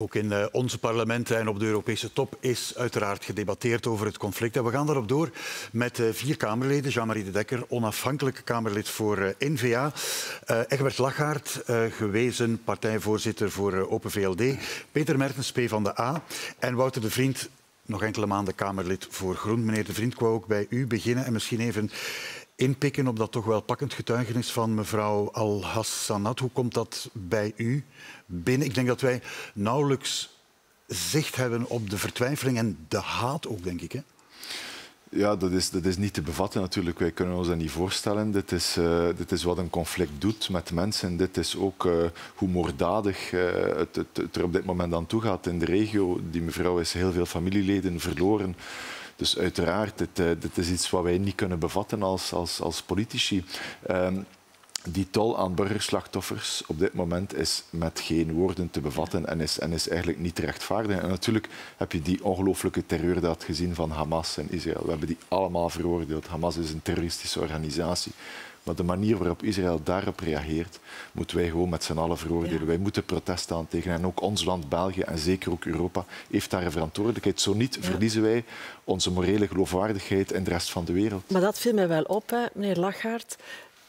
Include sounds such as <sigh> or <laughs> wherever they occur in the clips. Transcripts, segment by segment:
Ook in uh, onze parlementen en op de Europese top is uiteraard gedebatteerd over het conflict. En we gaan daarop door met uh, vier Kamerleden. Jean-Marie de Dekker, onafhankelijke Kamerlid voor uh, N-VA. Egbert Lachaert, gewezen partijvoorzitter voor Open VLD. Peter Mertens, P van de A. En Wouter de Vriend, nog enkele maanden Kamerlid voor Groen. Meneer de Vriend, ik wou ook bij u beginnen en misschien even inpikken op dat toch wel pakkend getuigenis van mevrouw Al-Hassanat. Hoe komt dat bij u binnen? Ik denk dat wij nauwelijks zicht hebben op de vertwijfeling en de haat ook, denk ik. Hè? Ja, dat is, dat is niet te bevatten natuurlijk. Wij kunnen ons dat niet voorstellen. Dit is, uh, dit is wat een conflict doet met mensen. Dit is ook uh, hoe moorddadig uh, het, het, het, er op dit moment aan toe gaat in de regio. Die mevrouw is heel veel familieleden verloren. Dus uiteraard, uh, dit is iets wat wij niet kunnen bevatten als, als, als politici. Um, die tol aan burgerslachtoffers op dit moment is met geen woorden te bevatten en is, en is eigenlijk niet te rechtvaardigen. En natuurlijk heb je die ongelooflijke terreurdaad gezien van Hamas en Israël. We hebben die allemaal veroordeeld. Hamas is een terroristische organisatie. Maar de manier waarop Israël daarop reageert, moeten wij gewoon met z'n allen veroordelen. Ja. Wij moeten protest aantekenen. En ook ons land, België en zeker ook Europa, heeft daar een verantwoordelijkheid. Zo niet ja. verliezen wij onze morele geloofwaardigheid in de rest van de wereld. Maar dat viel mij wel op, hè, meneer Lachaert.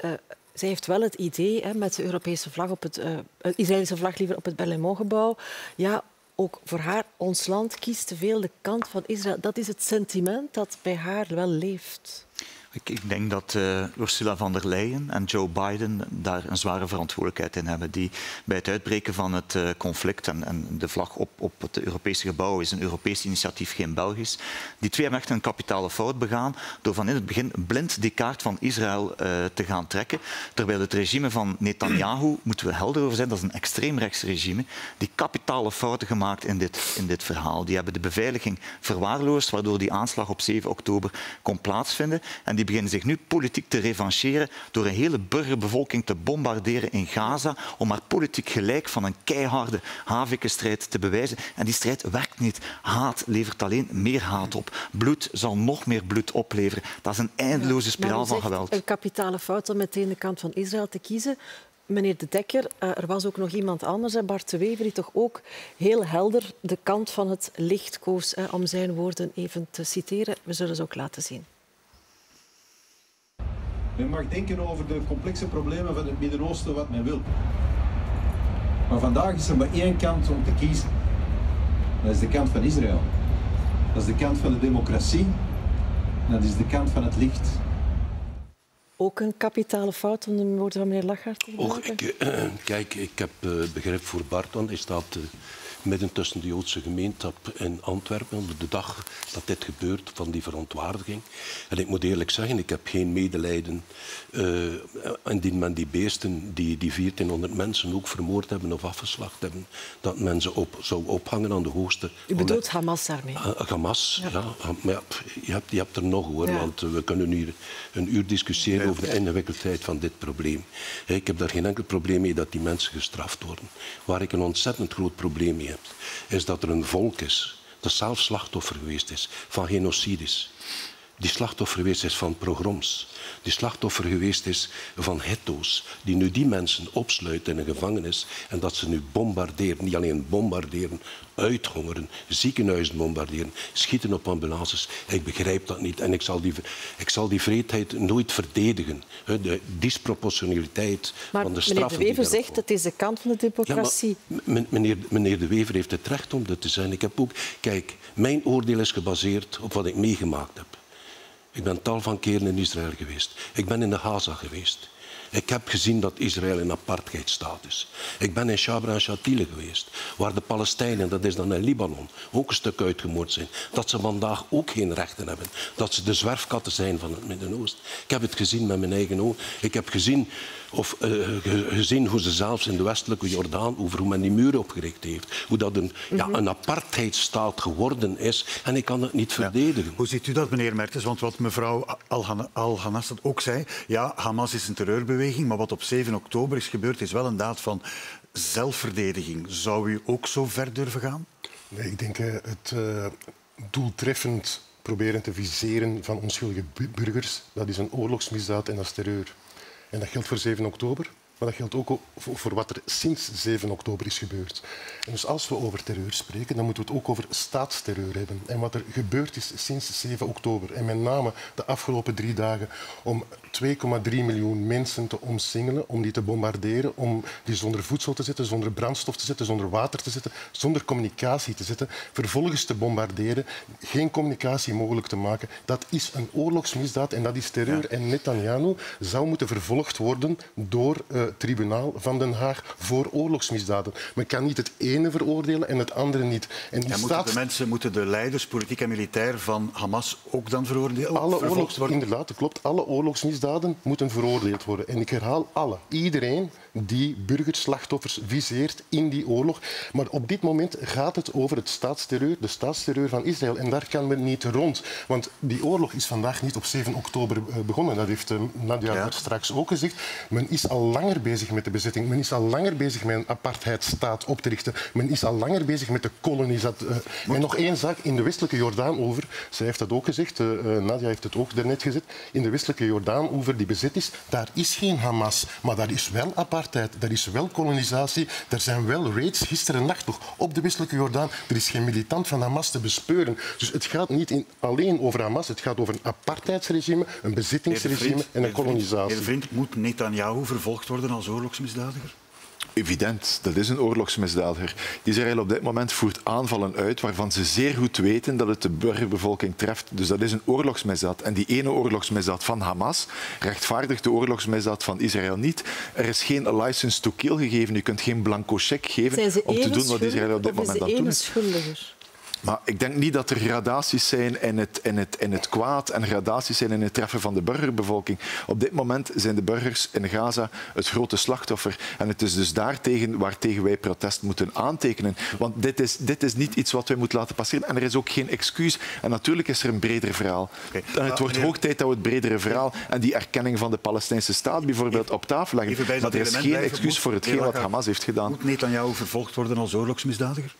Uh, zij heeft wel het idee, hè, met de Europese vlag op het, uh, Israëlische vlag liever op het Berlaymont-gebouw, ja, ook voor haar, ons land kiest te veel de kant van Israël. Dat is het sentiment dat bij haar wel leeft. Ik, ik, denk dat uh, Ursula von der Leyen en Joe Biden daar een zware verantwoordelijkheid in hebben. Die bij het uitbreken van het uh, conflict en, en, de vlag op, op het Europese gebouw is een Europees initiatief, geen Belgisch. Die twee hebben echt een kapitale fout begaan door van in het begin blind die kaart van Israël uh, te gaan trekken. Terwijl het regime van Netanyahu, <clears throat> moeten we helder over zijn, dat is een extreemrechts regime, die kapitale fouten gemaakt in dit, in dit verhaal. Die hebben de beveiliging verwaarloosd, waardoor die aanslag op 7 oktober kon plaatsvinden. En die beginnen zich nu politiek te revancheren door een hele burgerbevolking te bombarderen in Gaza om haar politiek gelijk van een keiharde havikenstrijd te bewijzen. En die strijd werkt niet. Haat levert alleen meer haat op. Bloed zal nog meer bloed opleveren. Dat is een eindeloze spiraal van geweld. Een kapitale fout om meteen de kant van Israël te kiezen. Meneer De Dekker, er was ook nog iemand anders, Bart de Wever, die toch ook heel helder de kant van het licht koos, om zijn woorden even te citeren. We zullen ze ook laten zien. Men mag denken over de complexe problemen van het Midden-Oosten wat men wil. Maar vandaag is er maar één kant om te kiezen. Dat is de kant van Israël. Dat is de kant van de democratie. En dat is de kant van het licht. Ook een kapitale fout om de woorden van meneer Lachaert te gebruiken? Uh, kijk, ik heb uh, begrip voor Bart, want hij staat uh, midden tussen de Joodse gemeenschap in Antwerpen op de dag dat dit gebeurt, van die verontwaardiging. En ik moet eerlijk zeggen, ik heb geen medelijden uh, indien men die beesten die, die 1400 mensen ook vermoord hebben of afgeslacht hebben, dat men ze op, zou ophangen aan de hoogste... U bedoelt Hamas daarmee? Uh, Hamas, ja. ja. Maar ja, je, hebt, je hebt er nog hoor, ja. want we kunnen hier een uur discussiëren ja. over de ingewikkeldheid van dit probleem. Ik heb daar geen enkel probleem mee dat die mensen gestraft worden. Waar ik een ontzettend groot probleem mee is dat er een volk is dat zelf slachtoffer geweest is van genocides. Die slachtoffer geweest is van pogroms. Die slachtoffer geweest is van ghetto's. Die nu die mensen opsluiten in een gevangenis. En dat ze nu bombarderen. Niet alleen bombarderen, uithongeren, ziekenhuizen bombarderen, schieten op ambulances. Ik begrijp dat niet. En ik zal die, ik zal die vreedheid nooit verdedigen. De disproportionaliteit maar van de straffen. Meneer De Wever zegt dat is de kant van de democratie. Ja, meneer, meneer De Wever heeft het recht om dat te zijn. Ik heb ook, kijk, mijn oordeel is gebaseerd op wat ik meegemaakt heb. Ik ben tal van keren in Israël geweest. Ik ben in de Gaza geweest. Ik heb gezien dat Israël in apartheidstaat is. Ik ben in Shabra en Shatile geweest, waar de Palestijnen, dat is dan in Libanon, ook een stuk uitgemoord zijn. Dat ze vandaag ook geen rechten hebben. Dat ze de zwerfkatten zijn van het Midden-Oosten. Ik heb het gezien met mijn eigen ogen. Ik heb gezien, of, uh, gezien hoe ze zelfs in de westelijke Jordaan, over hoe men die muren opgericht heeft, hoe dat een, ja, een apartheidstaat geworden is. En ik kan het niet verdedigen. Ja. Hoe ziet u dat, meneer Mertens? Want wat mevrouw Al-Hanas ook zei, ja, Hamas is een terreurbeweging maar wat op 7 oktober is gebeurd, is wel een daad van zelfverdediging. Zou u ook zo ver durven gaan? Nee, ik denk uh, het uh, doeltreffend proberen te viseren van onschuldige burgers, dat is een oorlogsmisdaad en dat is terreur. En dat geldt voor 7 oktober, Maar dat geldt ook voor wat er sinds 7 oktober is gebeurd. En dus als we over terreur spreken, dan moeten we het ook over staatsterreur hebben. En wat er gebeurd is sinds 7 oktober. En met name de afgelopen drie dagen om 2,3 miljoen mensen te omsingelen, om die te bombarderen, om die zonder voedsel te zetten, zonder brandstof te zetten, zonder water te zetten, zonder communicatie te zetten, vervolgens te bombarderen, geen communicatie mogelijk te maken. Dat is een oorlogsmisdaad en dat is terreur. En Netanyahu zou moeten vervolgd worden door uh, tribunaal van Den Haag voor oorlogsmisdaden. Men kan niet het ene veroordelen en het andere niet. En die ja, moeten de mensen, moeten de leiders, politiek en militair van Hamas ook dan veroordelen? Alle oorlogs, inderdaad, dat klopt. Alle oorlogsmisdaden moeten veroordeeld worden. En ik herhaal alle. Iedereen die burgerslachtoffers viseert in die oorlog. Maar op dit moment gaat het over het staatsterreur, de staatsterreur van Israël. En daar kan men niet rond. Want die oorlog is vandaag niet op 7 oktober eh, begonnen. Dat heeft eh, Nadia ja. straks ook gezegd. Men is al langer bezig met de bezetting. Men is al langer bezig met een apartheidstaat op te richten. Men is al langer bezig met de kolonisatie. Uh, en nog één zaak. In de westelijke Jordaan-oever, zij heeft dat ook gezegd, Nadia heeft het ook daarnet gezet, in de westelijke Jordaan-oever die bezet is, daar is geen Hamas, maar daar is wel apartheid, daar is wel kolonisatie, er zijn wel raids, gisteren nacht nog op de westelijke Jordaan. Er is geen militant van Hamas te bespeuren. Dus het gaat niet in, alleen over Hamas, het gaat over een apartheidsregime, een bezittingsregime en een kolonisatie. Meneer Vriend, moet Netanyahu vervolgd worden als oorlogsmisdadiger? Evident, dat is een oorlogsmisdadiger. Israël op dit moment voert aanvallen uit waarvan ze zeer goed weten dat het de burgerbevolking treft. Dus dat is een oorlogsmisdaad. En die ene oorlogsmisdaad van Hamas rechtvaardigt de oorlogsmisdaad van Israël niet. Er is geen license to kill gegeven. Je kunt geen blanco cheque geven om te doen wat Israël op dit moment aan het doen is. Maar ik denk niet dat er gradaties zijn in het, in, het, in het kwaad en gradaties zijn in het treffen van de burgerbevolking. Op dit moment zijn de burgers in Gaza het grote slachtoffer. En het is dus daartegen waartegen wij protest moeten aantekenen. Want dit is, dit is niet iets wat wij moeten laten passeren. En er is ook geen excuus. En natuurlijk is er een breder verhaal. En het wordt hoog tijd dat we het bredere verhaal en die erkenning van de Palestijnse staat bijvoorbeeld op tafel leggen. Maar er is geen excuus voor hetgeen wat Hamas heeft gedaan. Moet Netanyahu vervolgd worden als oorlogsmisdadiger?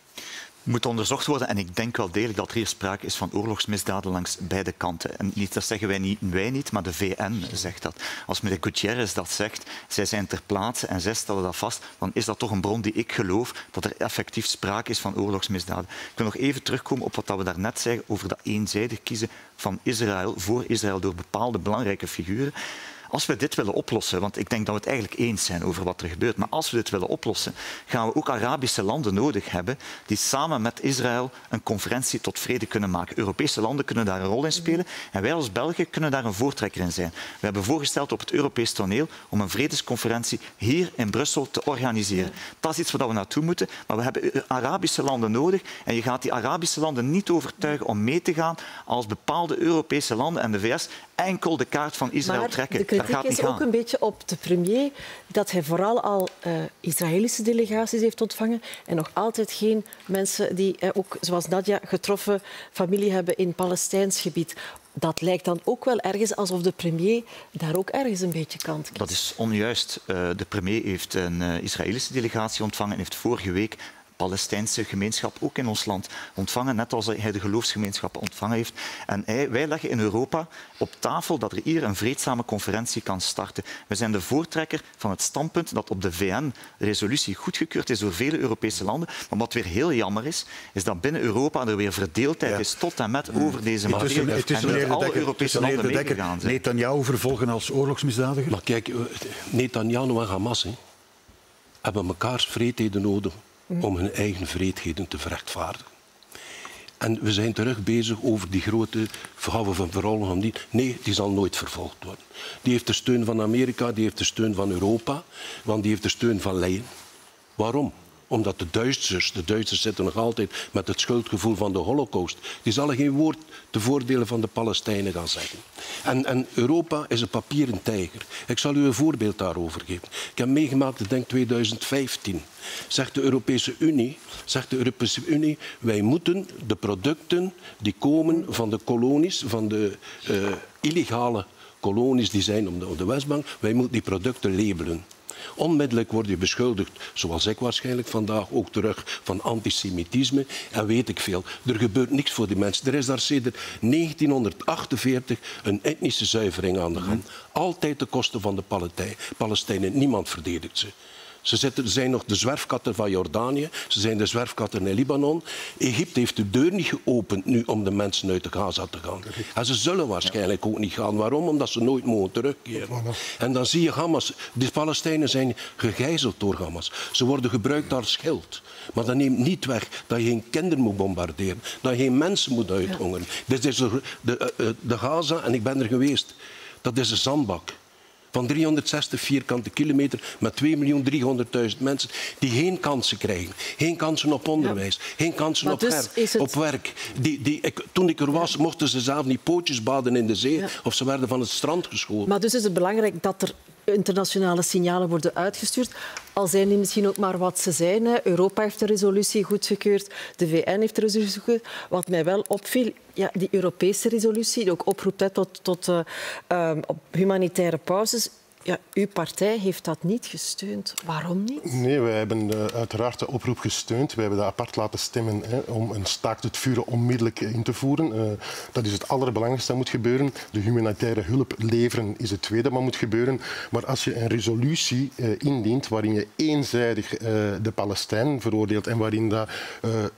Moet onderzocht worden. En ik denk wel degelijk dat er hier sprake is van oorlogsmisdaden langs beide kanten. En niet, dat zeggen wij niet, wij niet, maar de VN zegt dat. Als meneer Gutierrez dat zegt, zij zijn ter plaatse en zij stellen dat vast, dan is dat toch een bron die ik geloof dat er effectief sprake is van oorlogsmisdaden. Ik wil nog even terugkomen op wat we daarnet zeggen over dat eenzijdig kiezen van Israël voor Israël door bepaalde belangrijke figuren. Als we dit willen oplossen, want ik denk dat we het eigenlijk eens zijn over wat er gebeurt, maar als we dit willen oplossen, gaan we ook Arabische landen nodig hebben die samen met Israël een conferentie tot vrede kunnen maken. Europese landen kunnen daar een rol in spelen en wij als België kunnen daar een voortrekker in zijn. We hebben voorgesteld op het Europees toneel om een vredesconferentie hier in Brussel te organiseren. Dat is iets waar we naartoe moeten, maar we hebben Arabische landen nodig en je gaat die Arabische landen niet overtuigen om mee te gaan als bepaalde Europese landen en de VS enkel de kaart van Israël trekken kritiek is ook een beetje op de premier dat hij vooral al uh, Israëlische delegaties heeft ontvangen en nog altijd geen mensen die uh, ook, zoals Nadia, getroffen familie hebben in Palestijns gebied. Dat lijkt dan ook wel ergens alsof de premier daar ook ergens een beetje kant kiest. Dat is onjuist. Uh, de premier heeft een Israëlische delegatie ontvangen en heeft vorige week Palestijnse gemeenschap ook in ons land ontvangen, net als hij de geloofsgemeenschap ontvangen heeft. En wij leggen in Europa op tafel dat er hier een vreedzame conferentie kan starten. We zijn de voortrekker van het standpunt dat op de VN-resolutie goedgekeurd is door vele Europese landen. Maar wat weer heel jammer is, is dat binnen Europa er weer verdeeldheid is tot en met over deze materie. Het is en alle Europese landen meegegaan zijn. Netanyahu vervolgen als oorlogsmisdadiger? Maar kijk, eh, Netanyahu en Hamas hè, hebben mekaars vreedheden nodig om hun eigen vreedheden te verechtvaardigen. En we zijn terug bezig over die grote verhouden van verrolling die. Nee, die zal nooit vervolgd worden. Die heeft de steun van Amerika, die heeft de steun van Europa, want die heeft de steun van Leyen. Waarom? Omdat de Duitsers, de Duitsers zitten nog altijd met het schuldgevoel van de holocaust. Die zal geen woord te voordelen van de Palestijnen gaan zeggen. En, en, Europa is een papieren tijger. Ik zal u een voorbeeld daarover geven. Ik heb meegemaakt, ik denk 2015. Zegt de Europese Unie, zegt de Europese Unie, wij moeten de producten die komen van de kolonies, van de uh, illegale kolonies die zijn op de, op de Westbank, wij moeten die producten labelen. Onmiddellijk word je beschuldigd, zoals ik waarschijnlijk vandaag ook terug, van antisemitisme en weet ik veel. Er gebeurt niks voor die mensen. Er is daar sinds 1948 een etnische zuivering aan de gang. Altijd de kosten van de Palestijnen. Niemand verdedigt ze. Ze zitten, zijn nog de zwerfkatten van Jordanië. Ze zijn de zwerfkatten in Libanon. Egypte heeft de deur niet geopend nu om de mensen uit de Gaza te gaan. En ze zullen waarschijnlijk ook niet gaan. Waarom? Omdat ze nooit mogen terugkeren. En dan zie je Hamas. De Palestijnen zijn gegijzeld door Hamas. Ze worden gebruikt als schild. Maar dat neemt niet weg dat je geen kinderen moet bombarderen. Dat je geen mensen moet uithongeren. Dit is de, de, eh, eh, de Gaza, en ik ben er geweest. Dat is een zandbak van 360 vierkante kilometer met 2.300.000 mensen die geen kansen krijgen. Geen kansen op onderwijs, geen kansen op, dus op, werk. Die, die, ik, toen ik er was, mochten ze zelf niet pootjes baden in de zee of ze werden van het strand geschoten. Maar dus is het belangrijk dat er internationale signalen worden uitgestuurd. Al zijn die misschien ook maar wat ze zijn. Hè. Europa heeft de resolutie goedgekeurd, de VN heeft de resolutie goedgekeurd. Wat mij wel opviel, ja, die Europese resolutie, die ook oproept tot, tot uh, op humanitaire pauzes, ja, uw partij heeft dat niet gesteund. Waarom niet? Nee, wij hebben uh, uiteraard de oproep gesteund. We hebben dat apart laten stemmen hè, om een staakt het vuren onmiddellijk in te voeren. Uh, dat is het allerbelangrijkste dat moet gebeuren. De humanitaire hulp leveren is het tweede wat moet gebeuren. Maar als je een resolutie uh, indient waarin je eenzijdig de Palestijnen veroordeelt en waarin dat,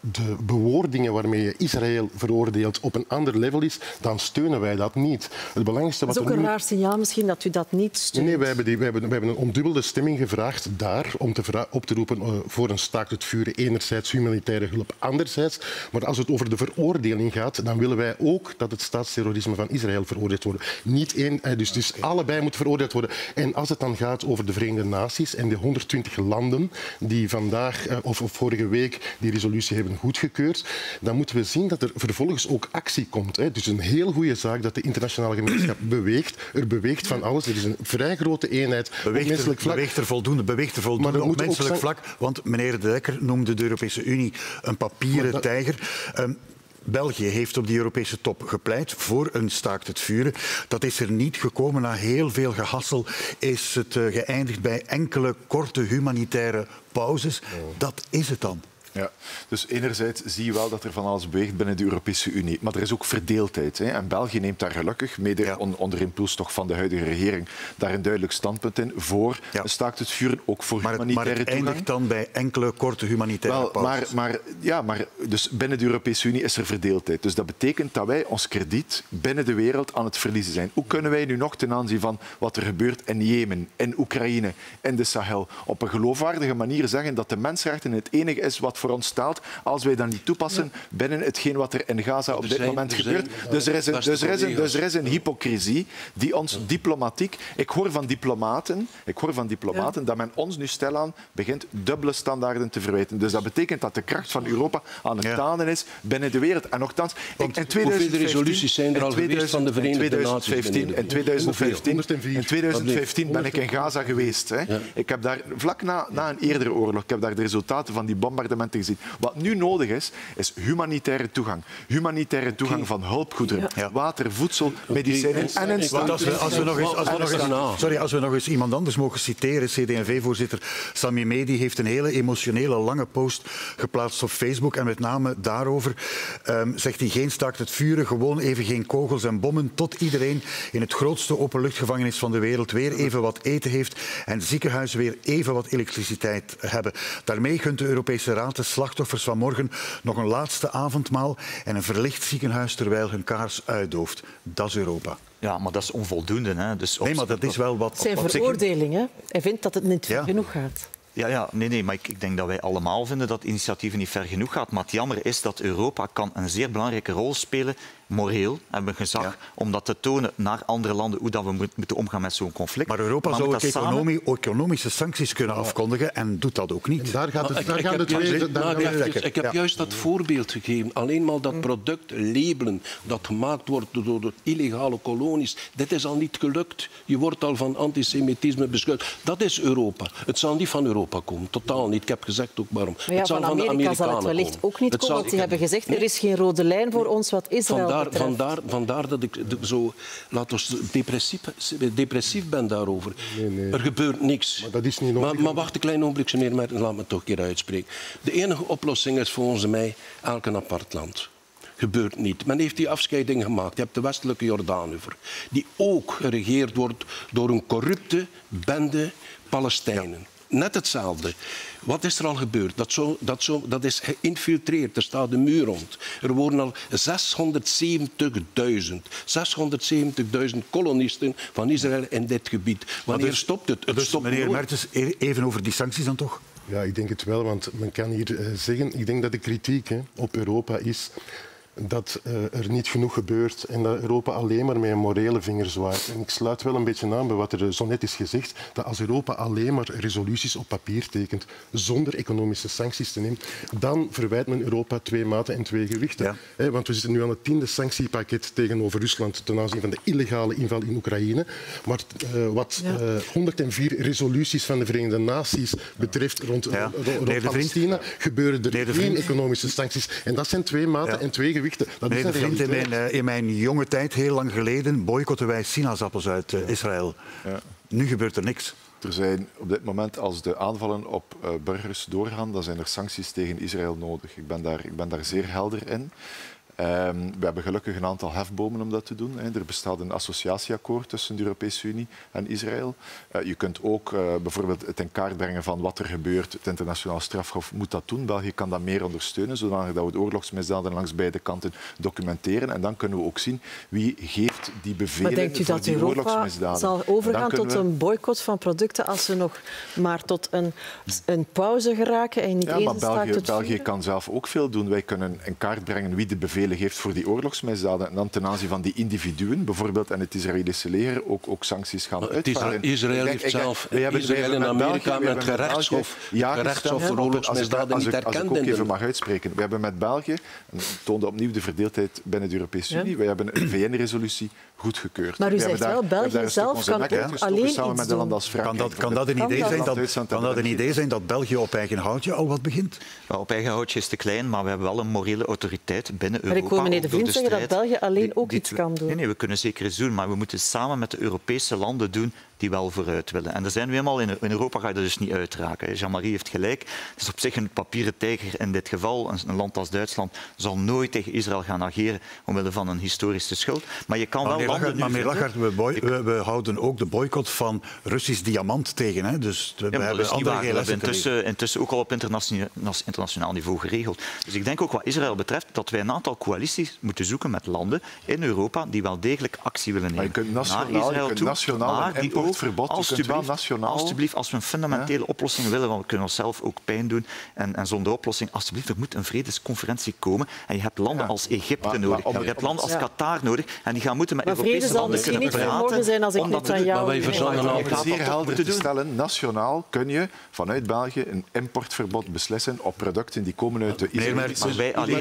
de bewoordingen waarmee je Israël veroordeelt op een ander level is, dan steunen wij dat niet. Het belangrijkste wat dat is ook een nu... raar signaal misschien dat u dat niet steunt. Nee, we hebben, die, we, hebben, we hebben een ondubbelde stemming gevraagd daar om te op te roepen uh, voor een staakt het vuren. Enerzijds humanitaire hulp, anderzijds. Maar als het over de veroordeling gaat, dan willen wij ook dat het staatsterrorisme van Israël veroordeeld wordt. Niet één, eh, dus, dus allebei moet veroordeeld worden. En als het dan gaat over de Verenigde Naties en de 120 landen die vandaag of, of, vorige week die resolutie hebben goedgekeurd, dan moeten we zien dat er vervolgens ook actie komt. Hè. Dus een heel goede zaak dat de internationale gemeenschap beweegt. Er beweegt van alles. Er is een vrij grote eenheid beweegt op menselijk vlak. Beweegt er voldoende, beweegt er voldoende maar op menselijk vlak. Want meneer De Dekker noemde de Europese Unie een papieren dat... tijger. Um, België heeft op die Europese top gepleit voor een staakt het vuren. Dat is er niet gekomen. Na heel veel gehassel is het uh, geëindigd bij enkele korte humanitaire pauzes. Oh. Dat is het dan. Ja, dus enerzijds zie je wel dat er van alles beweegt binnen de Europese Unie. Maar er is ook verdeeldheid. Hè. En België neemt daar gelukkig, mede ja. on, onder impuls toch van de huidige regering, daar een duidelijk standpunt in voor ja. staakt het vuren, ook voor maar humanitaire maar het eindigt dan bij enkele korte humanitaire wel, maar, maar, ja, maar dus binnen de Europese Unie is er verdeeldheid. Dus dat betekent dat wij ons krediet binnen de wereld aan het verliezen zijn. Hoe kunnen wij nu nog ten aanzien van wat er gebeurt in Jemen, in Oekraïne, in de Sahel, op een geloofwaardige manier zeggen dat de mensenrechten het enige is wat voor ons staat als wij dat niet toepassen binnen hetgeen wat er in Gaza op dit moment gebeurt. Dus er, is een, dus, er is een, dus er is een hypocrisie die ons diplomatiek... Ik hoor van diplomaten, ik hoor van diplomaten dat men ons nu stilaan begint dubbele standaarden te verwijten. Dus dat betekent dat de kracht van Europa aan het tanen is binnen de wereld. En nogthans, in 2015, resoluties zijn er al 2000, van de Verenigde 2015, Naties? In 2015, in 2015 ben ik in Gaza geweest. Hè. Ik heb daar, vlak na, na een eerdere oorlog, ik heb daar de resultaten van die bombardementen gezien. Wat nu nodig is, is humanitaire toegang. Humanitaire toegang van hulpgoederen, water, voedsel, medicijnen en een als we, als we nog eens, als we nog eens, sorry, als we nog eens iemand anders mogen citeren, CD&V-voorzitter Sami Medi heeft een hele emotionele lange post geplaatst op Facebook en met name daarover um, zegt hij geen staakt het vuren, gewoon even geen kogels en bommen tot iedereen in het grootste openluchtgevangenis van de wereld weer even wat eten heeft en ziekenhuizen weer even wat elektriciteit hebben. Daarmee gunt de Europese Raad de slachtoffers van morgen nog een laatste avondmaal en een verlicht ziekenhuis terwijl hun kaars uitdooft. Dat is Europa. Ja, maar dat is onvoldoende. Hè. Dus nee, maar dat is wel wat... Het zijn veroordelingen. Hij vindt dat het niet ja. genoeg gaat. Ja, ja, nee, nee, maar ik, ik, denk dat wij allemaal vinden dat initiatieven niet ver genoeg gaat. Maar het jammer is dat Europa kan een zeer belangrijke rol spelen moreel hebben gezag om dat te tonen naar andere landen hoe dat we moeten omgaan met zo'n conflict. Maar Europa maar zou ook economie, economische sancties kunnen afkondigen en doet dat ook niet. En daar gaat het, daar ik, gaat het weer. Ik heb juist dat voorbeeld gegeven. Alleen maar dat product labelen dat gemaakt wordt door de illegale kolonies, dit is al niet gelukt. Je wordt al van antisemitisme beschuldigd. Dat is Europa. Het zal niet van Europa komen. Totaal niet. Ik heb gezegd ook waarom. Ja, het zal van, Amerika van de Amerikanen zal het wellicht ook niet komen. Want die hebben gezegd, er is geen rode lijn voor ons wat Israël vandaar, vandaar, vandaar dat ik de- zo, laat ons depressief, depressief ben daarover. Er gebeurt niks. Maar dat is niet nodig. Maar, maar wacht een klein ogenblikje, meneer Mertens, laat me toch een keer uitspreken. De enige oplossing is volgens mij elk een apart land. Gebeurt niet. Men heeft die afscheiding gemaakt. Je hebt de westelijke Jordaan over. Die ook geregeerd wordt door een corrupte bende Palestijnen. Net hetzelfde. Wat is er al gebeurd? Dat, zo, dat, zo, dat is geïnfiltreerd. Er staat een muur rond. Er wonen al 670.000 670.000 kolonisten van Israël in dit gebied. Wanneer dus- stopt het? Het Dus stopt meneer nooit. Mertens, e- even over die sancties dan toch? Ja, ik denk het wel, want men kan hier eh, zeggen... Ik denk dat de kritiek hè, op Europa is dat eh, er niet genoeg gebeurt en dat Europa alleen maar met een morele vinger zwaait. En ik sluit wel een beetje aan bij wat er zo net is gezegd, dat als Europa alleen maar resoluties op papier tekent, zonder economische sancties te nemen, dan verwijt men Europa twee maten en twee gewichten. Ja. Want we zitten nu aan het tiende sanctiepakket tegenover Rusland ten aanzien van de illegale inval in Oekraïne. Maar eh, wat Ja. eh, 104 resoluties van de Verenigde Naties betreft rond, Ja. rond-. Palestina gebeuren er geen economische sancties. En dat zijn twee maten Ja. en twee gewichten. Dat Meneer is in mijn, eh, in mijn jonge tijd, heel lang geleden, boycotten wij sinaasappels uit eh, Israël. Ja. Nu gebeurt er niks. Er zijn op dit moment, als de aanvallen op eh, burgers doorgaan, dan zijn er sancties tegen Israël nodig. Ik ben daar, ik ben daar zeer helder in. Ehm, we hebben gelukkig een aantal hefbomen om dat te doen. Er bestaat een associatieakkoord tussen de Europese Unie en Israël. Eh, je kunt ook eh, bijvoorbeeld het in kaart brengen van wat er gebeurt. Het internationaal strafhof moet dat doen. België kan dat meer ondersteunen, zodanig dat we de oorlogsmisdaden langs beide kanten documenteren. En dan kunnen we ook zien wie geeft die bevelen Maar denkt u dat die Europa oorlogsmisdaden. zal overgaan tot we- een boycott van producten als ze nog maar tot een, een pauze geraken en niet Ja, eens maar België, België kan zelf ook veel doen. Wij kunnen in kaart brengen wie de bevelen geeft voor die oorlogsmisdaden. En dan ten aanzien van die individuen, bijvoorbeeld en het Israëlische leger, ook, ook sancties gaan uitvaardigen. Israël- heeft zelf- wij hebben- Israël met Amerika met gerechtshof- ja gerechtshof voor oorlogsmisdaden als ik- niet als ik- Als erkend ik ook in even de- mag uitspreken. We hebben met België, en toonde opnieuw de verdeeldheid binnen de Europese Ja. Unie, wij hebben een VN-resolutie goedgekeurd. Maar u zegt wel, we hebben België zelf kan ook alleen samen iets met een land doen. als Frankrijk. Kan dat, kan dat, een, idee zijn dat, kan dat een België. idee zijn dat België op eigen houtje al wat begint? Op eigen houtje is te klein, maar we hebben wel een morele autoriteit binnen Maar ik hoor meneer De Vriend zeggen dat België alleen ook iets kan doen. Nee, nee, we kunnen zeker iets doen, maar we moeten samen met de Europese landen doen die wel vooruit willen. En daar zijn we helemaal in, in Europa ga je dat dus niet uitraken. Jean-Marie heeft gelijk. Het is op zich een papieren tijger in dit geval. Een, een land als Duitsland zal nooit tegen Israël gaan ageren omwille van een historische schuld. Maar je kan Maar wel meneer landen Lagarde, nu maar Lagarde, we, boy- we, we houden ook de boycott van Russisch diamant tegen. Hè? Dus we Ja, maar hebben andere waar. We hebben intussen, intussen ook al op internationaal, internationaal niveau geregeld. Dus ik denk ook wat Israël betreft dat wij een aantal coalities moeten zoeken met landen in Europa die wel degelijk actie willen nemen. Maar je kunt nationaal- naar Israël je kunt toe, nationaal maar die importverbod, ook, kunt wel alstublieft, nationaal- alstublieft, als we een fundamentele oplossing willen, want we kunnen onszelf ook pijn doen, en, en zonder oplossing, alstublieft, er moet een vredesconferentie komen. En je hebt landen Ja. als Egypte Maar- nodig, maar om- je hebt landen als Ja. Qatar nodig, en die gaan moeten met Maar vrede Europese zal landen misschien kunnen niet praten. zijn als ik te aan jou... Maar wij Om het zeer helder te stellen, nationaal kun je vanuit België een importverbod beslissen op producten die komen uit de Israëlische maar wij alleen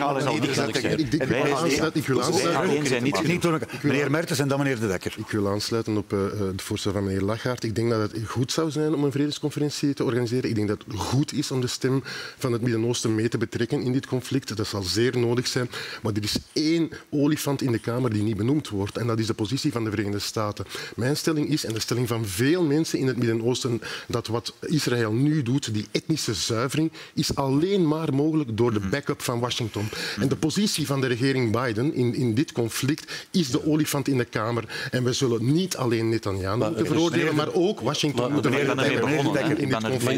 niet zijn. Niet Niet. Meneer Mertens en dan meneer De Dekker. Ik wil aansluiten op eh, eh, het voorstel van meneer Lachaert. Ik denk dat het goed zou zijn om een vredesconferentie te organiseren. Ik denk dat het goed is om de stem van het Midden-Oosten mee te betrekken in dit conflict. Dat zal zeer nodig zijn. Maar er is één olifant in de Kamer die niet benoemd wordt. En dat is de positie van de Verenigde Staten. Mijn stelling is, en de stelling van veel mensen in het Midden-Oosten, dat wat Israël nu doet, die etnische zuivering, is alleen maar mogelijk door de backup van Washington. En de positie van de regering Biden in, in dit conflict is de olifant in de Kamer. En we zullen niet alleen Netanyahu moeten veroordelen, maar ook Washington begonnen, ben er-. Maar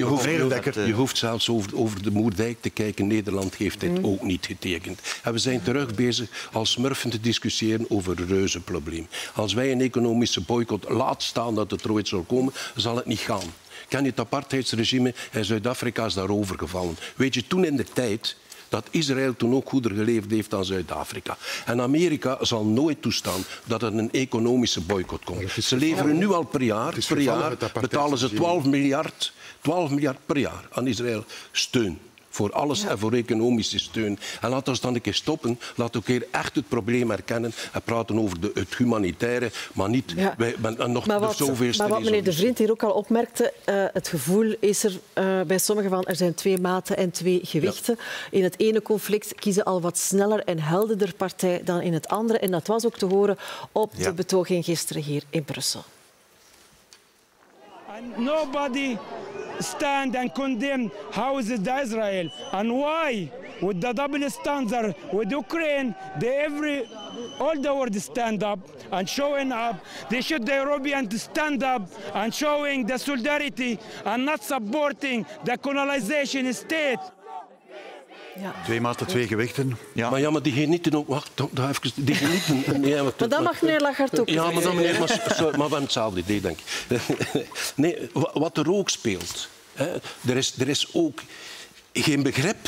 je hoeft, zelfs over, over de Moerdijk te kijken. Nederland heeft dit ook niet getekend. En we zijn terug bezig als smurfen te discussiëren over een reuzenprobleem. Als wij een economische boycott laat staan dat het er ooit zal komen, zal het niet gaan. Ken je het apartheidsregime in Zuid-Afrika is daarover gevallen. Weet je, toen in de tijd dat Israël toen ook goeder geleefd heeft dan Zuid-Afrika. En Amerika zal nooit toestaan dat er een economische boycott komt. Ze leveren nu al per jaar, per jaar betalen ze 12 miljard, 12 miljard per jaar aan Israël steun. Voor alles en voor economische steun. En laten we dan een keer stoppen. Laten we een keer echt het probleem erkennen en praten over de, het humanitaire, maar niet Ja. wij, men- nog Maar de wat, zoveelste maar wat meneer De. Vriend hier ook al opmerkte, eh, het gevoel is er eh, bij sommigen van er zijn twee maten en twee gewichten. In het ene conflict kiezen al wat sneller en helderder partij dan in het andere. En dat was ook te horen op Ja. de betoging gisteren hier in Brussel. And nobody stand and condemn how is it Israel and why with the double standard with Ukraine they every all the world stand up and showing up they should the Europeans stand up and showing the solidarity and not supporting the colonization state Ja. Twee maten, twee gewichten. Ja. Maar ja, maar die genieten ook... Wacht, toch even. Die genieten... <laughs> Nee, wacht, Maar dat mag meneer Lagarde ook. Ja, maar, dan, meneer, maar, sorry, maar we hebben hetzelfde idee, denk ik. <laughs> Nee, wa- wat er ook speelt. Er, is, er is ook geen begrip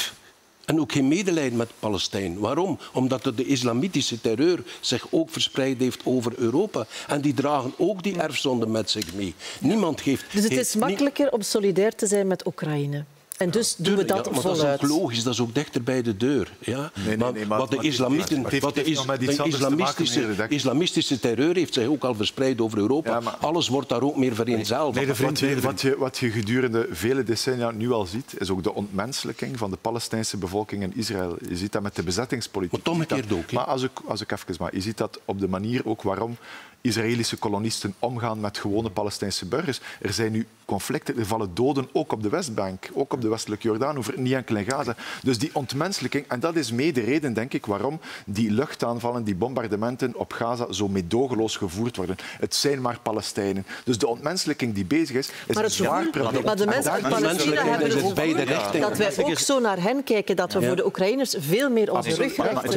en ook geen medelijden met Palestijn. Waarom? Omdat de islamitische terreur zich ook verspreid heeft over Europa. En die dragen ook die erfzonde met zich mee. Niemand geeft... Dus het is makkelijker om solidair te zijn met Oekraïne. En dus doen we dat ja, maar voluit. dat is ook logisch, dat is ook dichter bij de deur. Ja? nee, maar, nee, maar- wat de islamieten, heeft- wat de, is, de maken, islamistische, islamistische terreur heeft zich ook al verspreid over Europa. Ja, maar- Alles wordt daar ook meer vereenzelvigd. Nee, vriend, Wat nee, wat, je, wat je gedurende vele decennia nu al ziet, is ook de ontmenselijking van de Palestijnse bevolking in Israël. Je ziet dat met de bezettingspolitiek. Maar ook? Maar als ik, als ik even maar, je ziet dat op de manier ook waarom Israëlische kolonisten omgaan met gewone Palestijnse burgers. Er zijn nu conflicten, er vallen doden ook op de Westbank, ook op de westelijke Jordaan, over niet enkel in Gaza. Dus die ontmenselijking, en dat is mee de reden, denk ik, waarom die luchtaanvallen, die bombardementen op Gaza zo meedogenloos gevoerd worden. Het zijn maar Palestijnen. Dus de ontmenselijking die bezig is, is Maar een het zwaar gevoel- probleem. maar de En mensen uit Palestina hebben het beide richtingen. dat wij ook zo naar hen kijken, dat we voor de Oekraïners veel meer onze rug rechten, het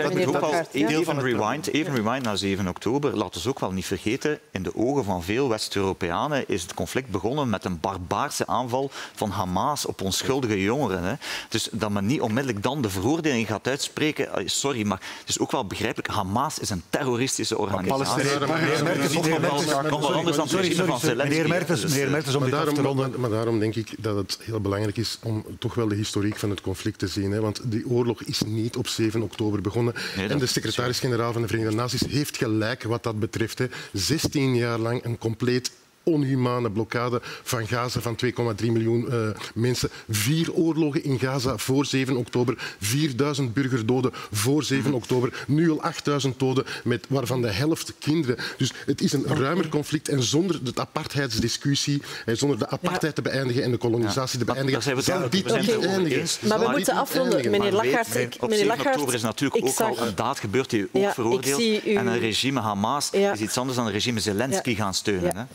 is ook van rewind, even rewind naar 7 oktober. Laten we ook wel niet vergeten, in de ogen van veel West-Europeanen is het conflict begonnen met een barbaarse aanval van Hamas op onschuldige jongeren. Hè. Dus dat men niet onmiddellijk dan de veroordeling gaat uitspreken, eh, sorry, maar het is ook wel begrijpelijk, Hamas is een terroristische organisatie. Meneer Mertens, meneer Mertens, om Maar dit af te daarom, ronden. maar, maar daarom denk ik dat het heel belangrijk is om toch wel de historiek van het conflict te zien. Hè? Want die oorlog is niet op 7 oktober begonnen. en de is secretaris-generaal van de Verenigde Naties heeft gelijk wat dat betreft. Hè. 16 jaar lang een compleet onhumane blokkade van Gaza van 2,3 miljoen eh, mensen. Vier oorlogen in Gaza voor 7 oktober. 4000 burgerdoden voor 7 oktober. Nu al 8000 doden, met, waarvan de helft kinderen. Dus het is een ruimer conflict. En zonder de apartheidsdiscussie, eh, zonder de apartheid te beëindigen en de kolonisatie te beëindigen, zal dit niet eindigen. Maar we moeten afronden. Meneer ik- op meneer 7 Lagarde, oktober is natuurlijk ik ook zag- al een daad gebeurd die u ook Ja, veroordeelt. u- En een regime Hamas Ja. is iets anders dan een regime Zelensky Ja. gaan steunen. Ja. Hè?